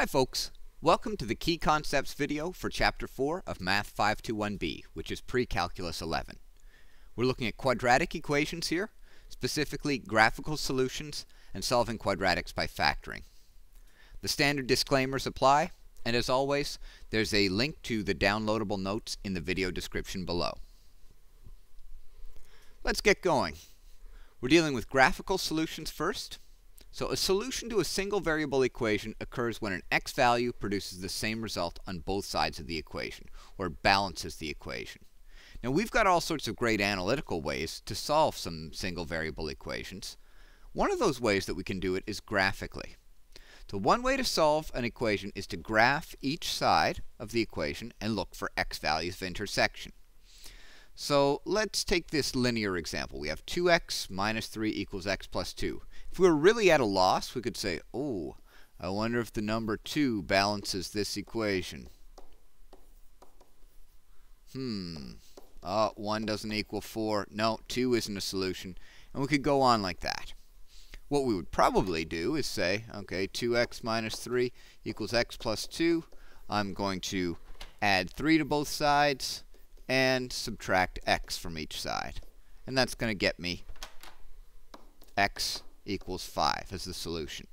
Hi folks, welcome to the Key Concepts video for Chapter 4 of Math 521b, which is Pre-Calculus 11. We're looking at quadratic equations here, specifically graphical solutions and solving quadratics by factoring. The standard disclaimers apply, and as always, there's a link to the downloadable notes in the video description below. Let's get going. We're dealing with graphical solutions first. So a solution to a single variable equation occurs when an x value produces the same result on both sides of the equation, or balances the equation. Now we've got all sorts of great analytical ways to solve some single variable equations. One of those ways that we can do it is graphically. So one way to solve an equation is to graph each side of the equation and look for x values of intersection. So let's take this linear example. We have 2x minus 3 equals x plus 2. If we were really at a loss, we could say, oh, I wonder if the number 2 balances this equation. Hmm. Uh, 1 doesn't equal 4. No, 2 isn't a solution. And we could go on like that. What we would probably do is say, okay, 2x minus 3 equals x plus 2. I'm going to add 3 to both sides and subtract x from each side. And that's going to get me x equals 5 as the solution.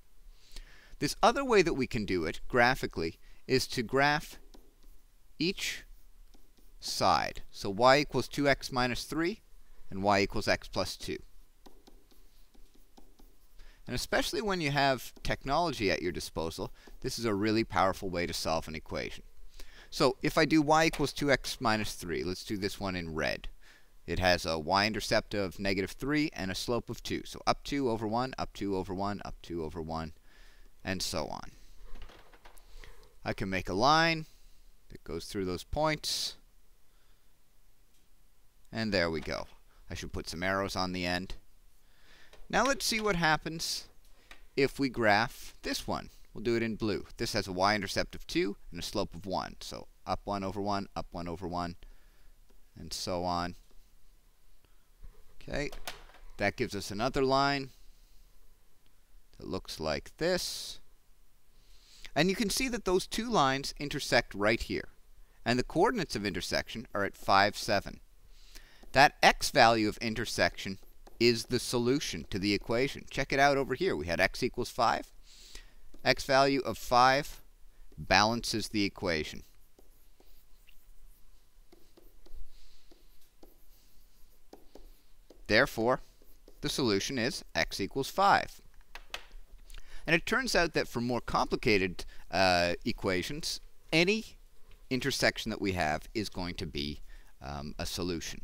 This other way that we can do it graphically is to graph each side. So y equals 2x minus 3 and y equals x plus 2. And especially when you have technology at your disposal, this is a really powerful way to solve an equation. So if I do y equals 2x minus 3, let's do this one in red. It has a y-intercept of negative 3 and a slope of 2. So up 2 over 1, up 2 over 1, up 2 over 1, and so on. I can make a line that goes through those points. And there we go. I should put some arrows on the end. Now let's see what happens if we graph this one. We'll do it in blue. This has a y-intercept of 2 and a slope of 1. So up 1 over 1, up 1 over 1, and so on. Okay, that gives us another line that looks like this. And you can see that those two lines intersect right here. And the coordinates of intersection are at 5, 7. That x value of intersection is the solution to the equation. Check it out over here. We had x equals 5. x value of 5 balances the equation. Therefore, the solution is x equals 5. And it turns out that for more complicated uh, equations, any intersection that we have is going to be um, a solution.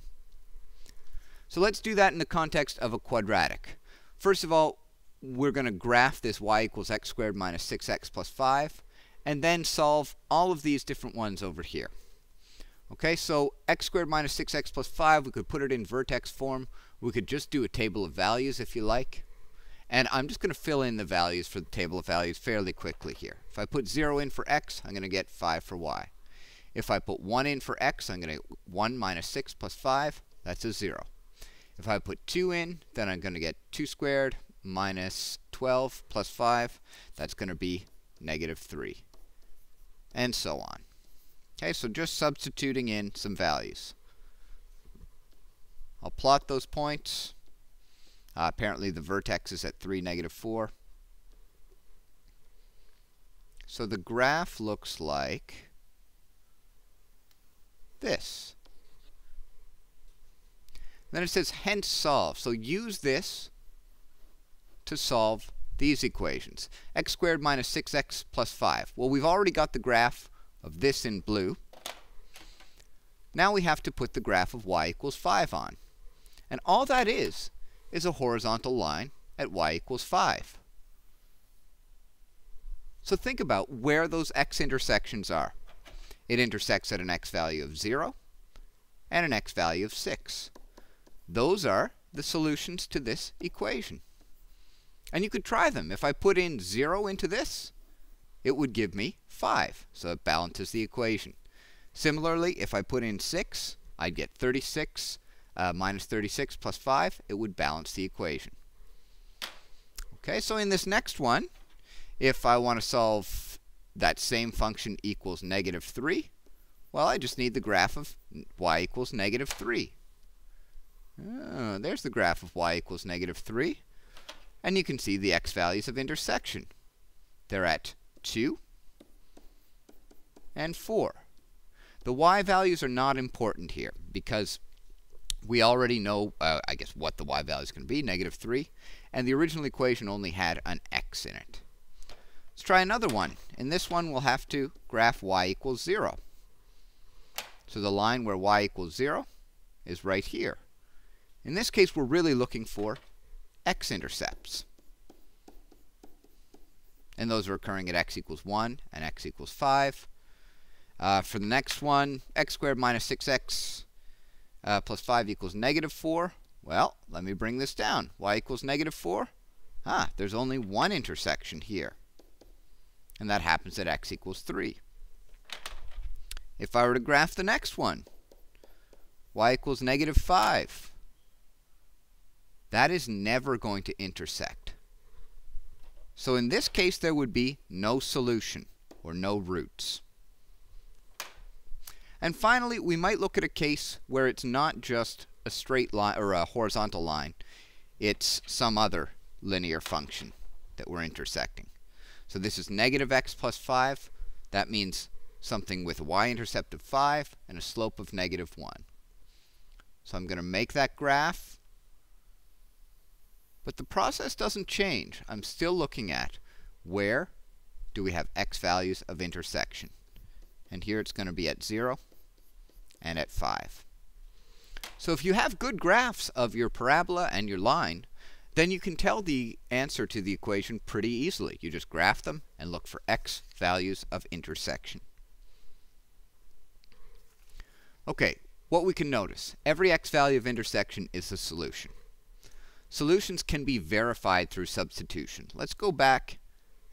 So let's do that in the context of a quadratic. First of all, we're going to graph this y equals x squared minus 6x plus 5, and then solve all of these different ones over here. Okay, so x squared minus 6x plus 5, we could put it in vertex form. We could just do a table of values if you like. And I'm just going to fill in the values for the table of values fairly quickly here. If I put 0 in for x, I'm going to get 5 for y. If I put 1 in for x, I'm going to get 1 minus 6 plus 5. That's a 0. If I put 2 in, then I'm going to get 2 squared minus 12 plus 5. That's going to be negative 3. And so on. Okay, so just substituting in some values. I'll plot those points. Uh, apparently the vertex is at 3, negative 4. So the graph looks like this. Then it says hence solve. So use this to solve these equations. x squared minus 6x plus 5. Well, we've already got the graph of this in blue. Now we have to put the graph of y equals 5 on. And all that is, is a horizontal line at y equals 5. So think about where those x intersections are. It intersects at an x value of 0 and an x value of 6. Those are the solutions to this equation. And you could try them. If I put in 0 into this, it would give me 5. So it balances the equation. Similarly, if I put in 6, I'd get 36 uh, minus 36 plus 5. It would balance the equation. Okay, so in this next one, if I want to solve that same function equals negative 3? Well, I just need the graph of y equals negative 3. Oh, there's the graph of y equals negative 3. And you can see the x values of intersection. They're at 2 and 4. The y values are not important here because we already know, uh, I guess, what the y value is going to be, negative 3. And the original equation only had an x in it. Let's try another one. In this one, we'll have to graph y equals 0. So the line where y equals 0 is right here. In this case, we're really looking for x-intercepts. And those are occurring at x equals 1 and x equals 5. Uh, for the next one, x squared minus 6x uh, plus 5 equals negative 4. Well, let me bring this down. y equals negative 4. Ah, there's only one intersection here. And that happens at x equals 3. If I were to graph the next one, y equals negative 5. That is never going to intersect. So in this case, there would be no solution, or no roots. And finally, we might look at a case where it's not just a straight line or a horizontal line. It's some other linear function that we're intersecting. So this is negative x plus 5. That means something with a y-intercept of 5 and a slope of negative 1. So I'm going to make that graph. But the process doesn't change. I'm still looking at where do we have x values of intersection. And here it's going to be at 0 and at 5. So if you have good graphs of your parabola and your line, then you can tell the answer to the equation pretty easily. You just graph them and look for x values of intersection. Okay, what we can notice, every x value of intersection is a solution. Solutions can be verified through substitution. Let's go back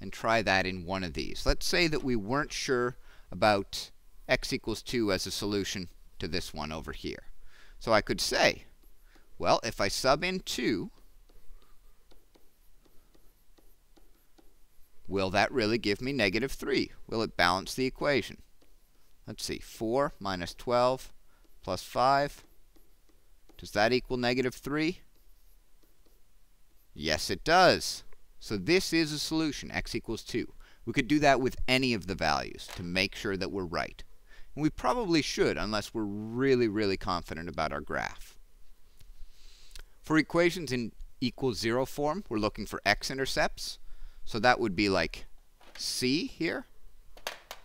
and try that in one of these. Let's say that we weren't sure about x equals 2 as a solution to this one over here. So I could say, well, if I sub in 2, will that really give me negative 3? Will it balance the equation? Let's see, 4 minus 12 plus 5. Does that equal negative 3? Yes, it does. So this is a solution, x equals 2. We could do that with any of the values to make sure that we're right. And we probably should unless we're really, really confident about our graph. For equations in equals 0 form, we're looking for x-intercepts. So that would be like c here.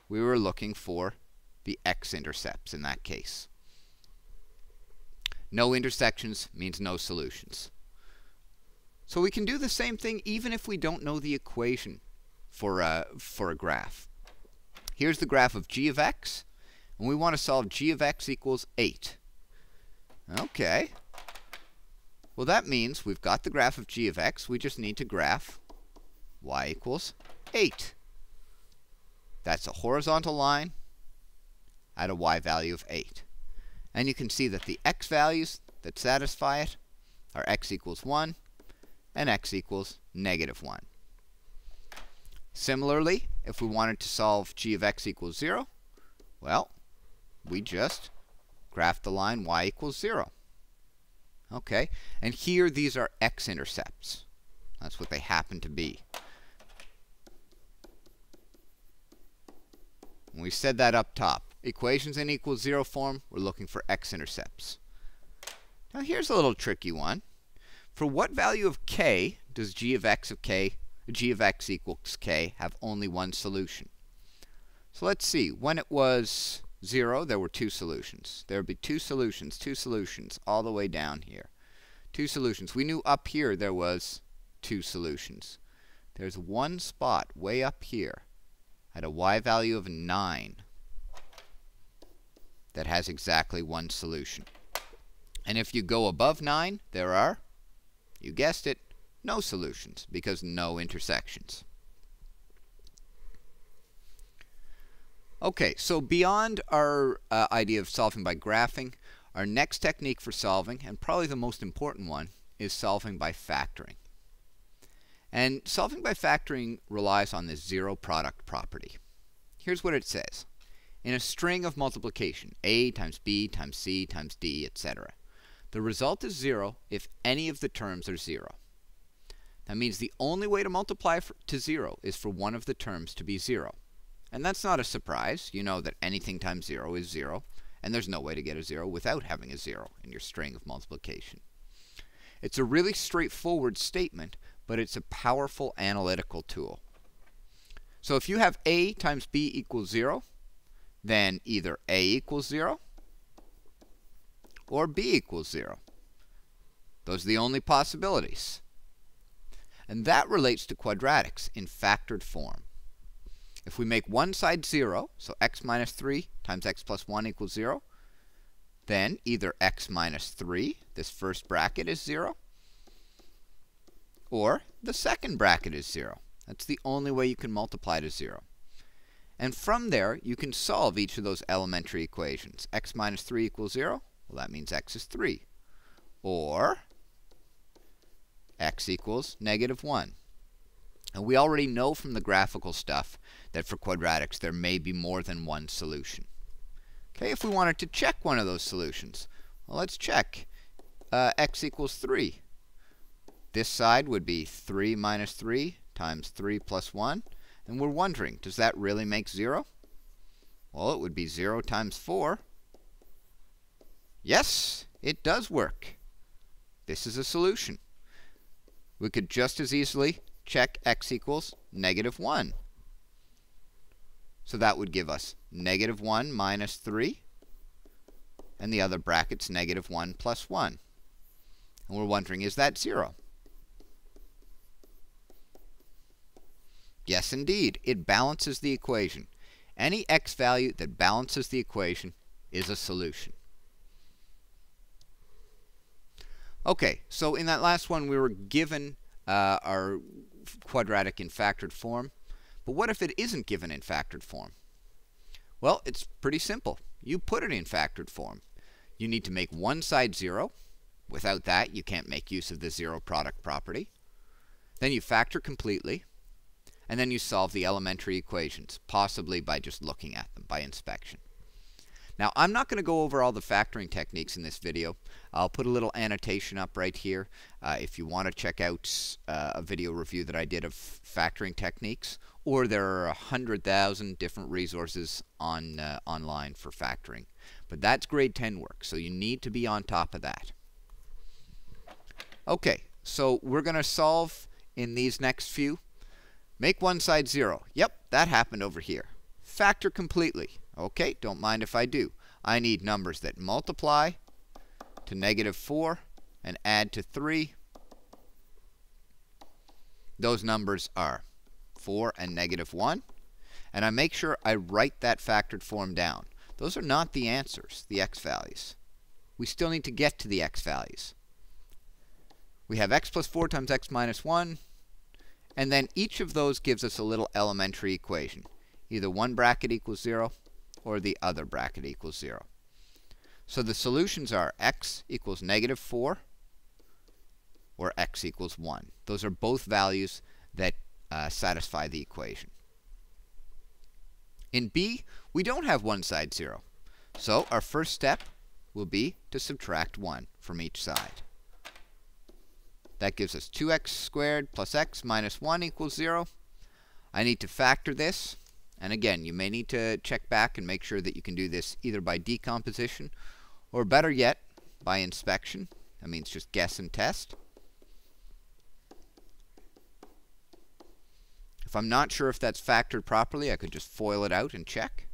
We were looking for the x-intercepts in that case. No intersections means no solutions. So we can do the same thing even if we don't know the equation for a, for a graph. Here's the graph of g of x and we want to solve g of x equals 8. Okay. Well, that means we've got the graph of g of x. We just need to graph y equals 8. That's a horizontal line at a y value of 8. And you can see that the x values that satisfy it are x equals 1 and x equals negative 1. Similarly, if we wanted to solve g of x equals 0, well, we just graph the line y equals 0. Okay, and here these are x-intercepts. That's what they happen to be. And we said that up top. Equations in equals 0 form, we're looking for x-intercepts. Now here's a little tricky one. For what value of k does g of x of k, g of x equals k, have only one solution? So let's see. When it was 0, there were two solutions. There would be two solutions, two solutions, all the way down here. Two solutions. We knew up here there was two solutions. There's one spot way up here at a y value of 9 that has exactly one solution. And if you go above 9, there are, you guessed it, no solutions because no intersections. Okay, so beyond our uh, idea of solving by graphing, our next technique for solving, and probably the most important one, is solving by factoring. And solving by factoring relies on this zero product property. here's what it says. In a string of multiplication, a times b times c times d, etc., the result is 0 if any of the terms are 0. That means the only way to multiply to 0 is for one of the terms to be 0. And that's not a surprise. You know that anything times 0 is 0, and there's no way to get a 0 without having a 0 in your string of multiplication. It's a really straightforward statement, but it's a powerful analytical tool. So if you have a times b equals 0, then either a equals 0 or b equals 0. Those are the only possibilities. And that relates to quadratics in factored form. If we make one side 0, so x minus 3 times x plus 1 equals 0, then either x minus 3, this first bracket is 0, or the second bracket is 0. That's the only way you can multiply to 0. And from there, you can solve each of those elementary equations. x minus 3 equals 0. Well, that means x is 3. Or x equals negative 1. And we already know from the graphical stuff that for quadratics there may be more than one solution. Okay, if we wanted to check one of those solutions, well, let's check. Uh, x equals 3. This side would be 3 minus 3 times 3 plus 1. And we're wondering, does that really make 0? Well, it would be 0 times 4. Yes, it does work. This is a solution. We could just as easily check x equals negative 1. So that would give us negative 1 minus 3. And the other bracket's negative 1 plus 1. And we're wondering, is that 0? Yes, indeed. It balances the equation. Any x value that balances the equation is a solution. Okay, so in that last one we were given uh, our quadratic in factored form. But what if it isn't given in factored form? Well, it's pretty simple. You put it in factored form. You need to make one side 0. Without that, you can't make use of the zero product property. Then you factor completely and then you solve the elementary equations, possibly by just looking at them, by inspection. Now, I'm not going to go over all the factoring techniques in this video. I'll put a little annotation up right here uh, if you want to check out uh, a video review that I did of factoring techniques, or there are a 100,000 different resources on uh, online for factoring. But that's grade 10 work, so you need to be on top of that. Okay, so we're going to solve in these next few. Make one side 0. Yep, that happened over here. Factor completely. Okay, don't mind if I do. I need numbers that multiply to negative 4 and add to 3. Those numbers are 4 and negative 1. And I make sure I write that factored form down. Those are not the answers, the x values. We still need to get to the x values. We have x plus 4 times x minus 1 and then each of those gives us a little elementary equation. Either one bracket equals 0 or the other bracket equals 0. So the solutions are x equals negative 4 or x equals 1. Those are both values that uh, satisfy the equation. In B, we don't have one side 0. So our first step will be to subtract 1 from each side. That gives us 2x squared plus x minus 1 equals 0. I need to factor this. And again, you may need to check back and make sure that you can do this either by decomposition or better yet, by inspection. That means just guess and test. If I'm not sure if that's factored properly, I could just FOIL it out and check.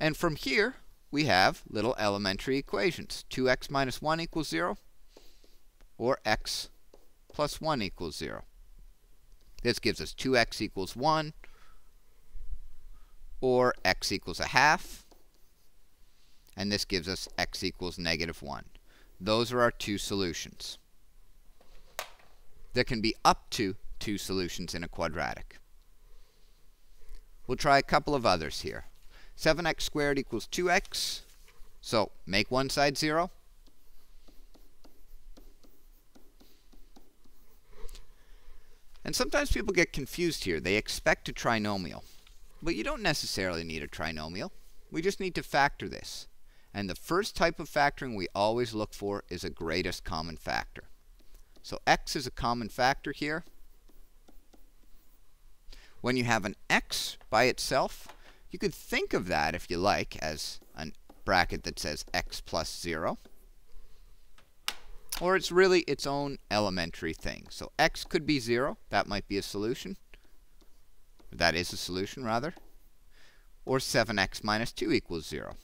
And from here, we have little elementary equations. 2x minus 1 equals 0 or x plus 1 equals 0. This gives us 2x equals 1 or x equals a half. And this gives us x equals negative 1. Those are our two solutions. There can be up to two solutions in a quadratic. We'll try a couple of others here. 7x squared equals 2x. So make one side 0 And sometimes people get confused here. They expect a trinomial. But you don't necessarily need a trinomial. We just need to factor this. And the first type of factoring we always look for is a greatest common factor. So x is a common factor here. When you have an x by itself, you could think of that, if you like, as a bracket that says x plus 0. Or it's really its own elementary thing. So x could be 0. That might be a solution. That is a solution, rather. Or 7x minus 2 equals 0.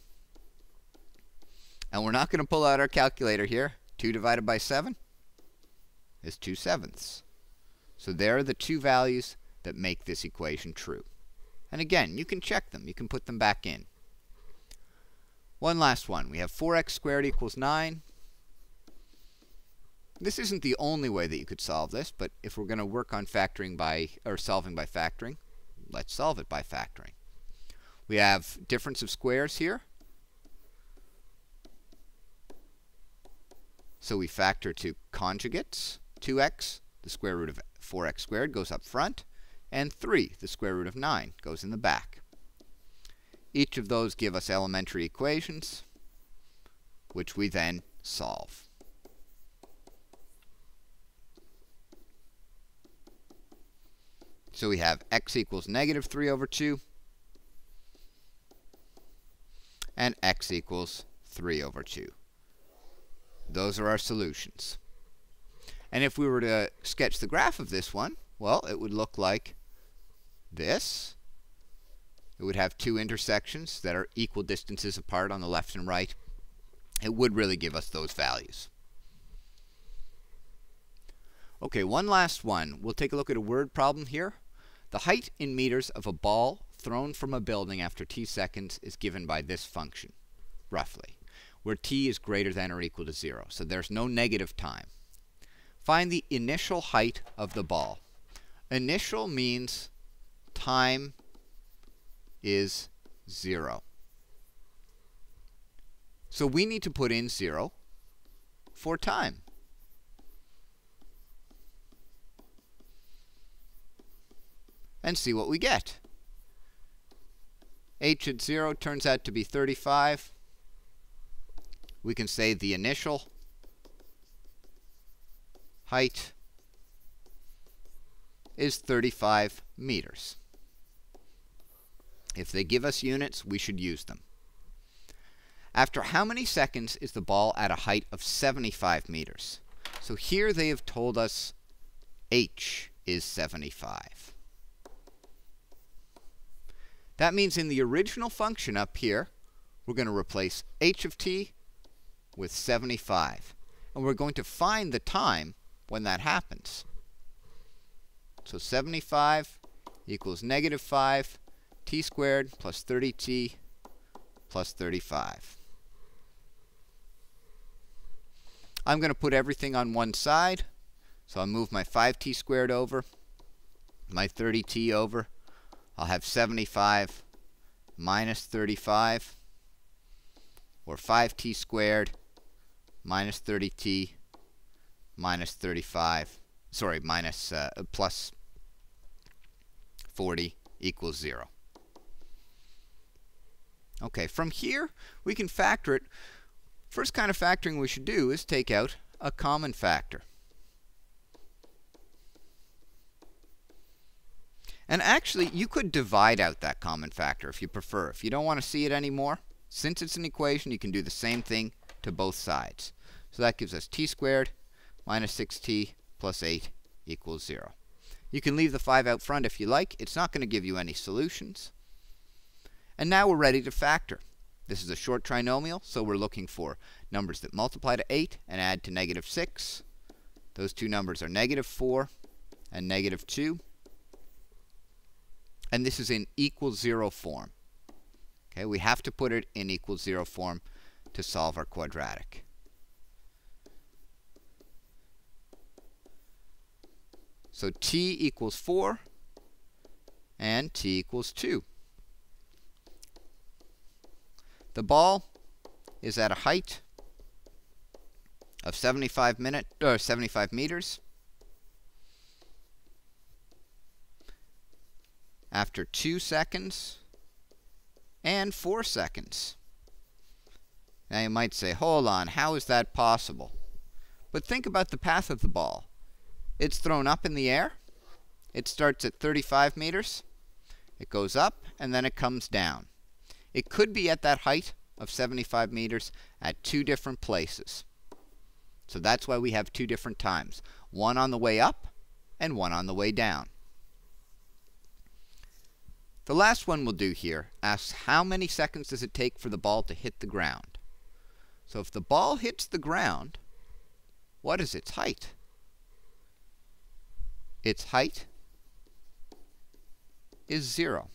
And we're not going to pull out our calculator here. 2 divided by 7 is 2 sevenths. So there are the two values that make this equation true. And again, you can check them. You can put them back in. One last one. We have 4x squared equals 9. This isn't the only way that you could solve this, but if we're going to work on factoring by, or solving by factoring, let's solve it by factoring. We have difference of squares here. So we factor to conjugates. 2x, the square root of 4x squared, goes up front, and 3, the square root of 9, goes in the back. Each of those give us elementary equations, which we then solve. So we have x equals negative 3 over 2, and x equals 3 over 2. Those are our solutions. And if we were to sketch the graph of this one, well, it would look like this. It would have two intersections that are equal distances apart on the left and right. It would really give us those values. Okay, one last one. We'll take a look at a word problem here. The height in meters of a ball thrown from a building after t seconds is given by this function, roughly, where t is greater than or equal to 0. So there's no negative time. Find the initial height of the ball. Initial means time is 0. So we need to put in 0 for time. And see what we get. h at 0 turns out to be 35. We can say the initial height is 35 meters. If they give us units, we should use them. After how many seconds is the ball at a height of 75 meters? So here they have told us h is 75. That means in the original function up here, we're going to replace h of t with 75. And we're going to find the time when that happens. So 75 equals negative 5 t squared plus 30t plus 35. I'm going to put everything on one side. So I'll move my 5t squared over, my 30t over. I'll have 75 minus 35, or 5t squared minus 30t minus 35, sorry, minus, uh, plus 40 equals 0. Okay, from here, we can factor it. First kind of factoring we should do is take out a common factor. And actually, you could divide out that common factor if you prefer. If you don't want to see it anymore, since it's an equation, you can do the same thing to both sides. So that gives us t squared minus 6t plus 8 equals 0. You can leave the 5 out front if you like. It's not going to give you any solutions. And now we're ready to factor. This is a short trinomial, so we're looking for numbers that multiply to 8 and add to negative 6. Those two numbers are negative 4 and negative 2. And this is in equal 0 form. Okay, we have to put it in equal 0 form to solve our quadratic. So t equals 4 and t equals 2. The ball is at a height of 75 minute or 75 meters. After 2 seconds, and 4 seconds. Now you might say, hold on, how is that possible? But think about the path of the ball. It's thrown up in the air. It starts at 35 meters. It goes up, and then it comes down. It could be at that height of 75 meters at two different places. So that's why we have two different times. One on the way up, and one on the way down. The last one we'll do here asks how many seconds does it take for the ball to hit the ground? So if the ball hits the ground, what is its height? Its height is 0.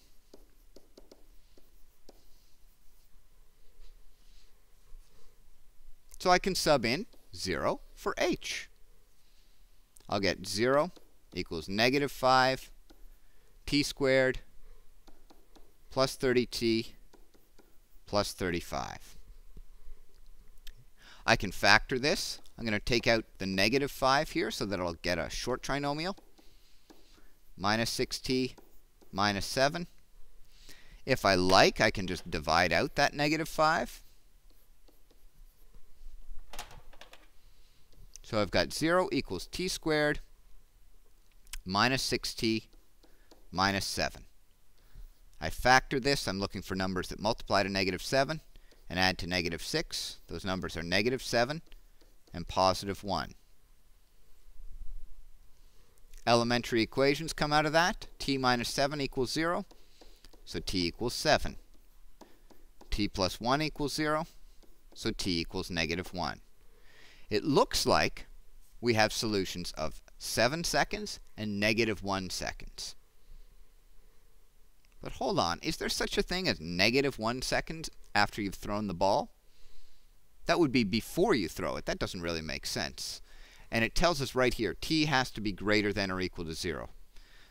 So I can sub in 0 for h. I'll get 0 equals negative 5 t squared plus 30t plus 35. I can factor this. I'm going to take out the negative 5 here so that I'll get a short trinomial. Minus 6t minus 7. If I like, I can just divide out that negative 5. So I've got 0 equals t squared minus 6t minus 7. I factor this. I'm looking for numbers that multiply to negative 7 and add to negative 6. Those numbers are negative 7 and positive 1. Elementary equations come out of that. t minus 7 equals 0, so t equals 7. t plus 1 equals 0, so t equals negative 1. It looks like we have solutions of 7 seconds and negative 1 seconds. But hold on, is there such a thing as negative 1 second after you've thrown the ball? That would be before you throw it. That doesn't really make sense. And it tells us right here, t has to be greater than or equal to 0.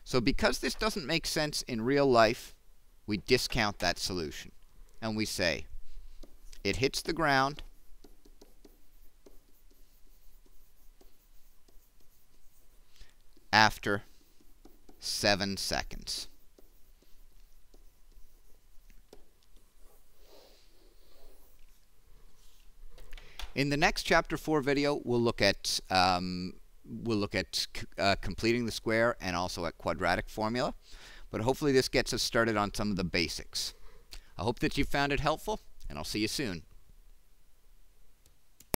So because this doesn't make sense in real life, we discount that solution. And we say, it hits the ground, after 7 seconds. In the next chapter 4 video, we'll look at um, we'll look at uh, completing the square and also at quadratic formula. But hopefully this gets us started on some of the basics. I hope that you found it helpful, and I'll see you soon.